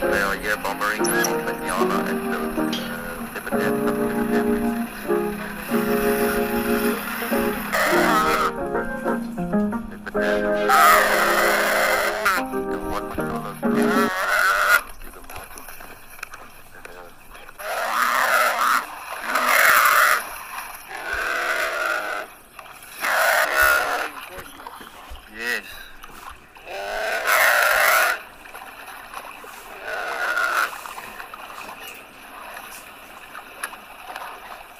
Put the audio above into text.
They are bomber bombing Montagnana and the uh,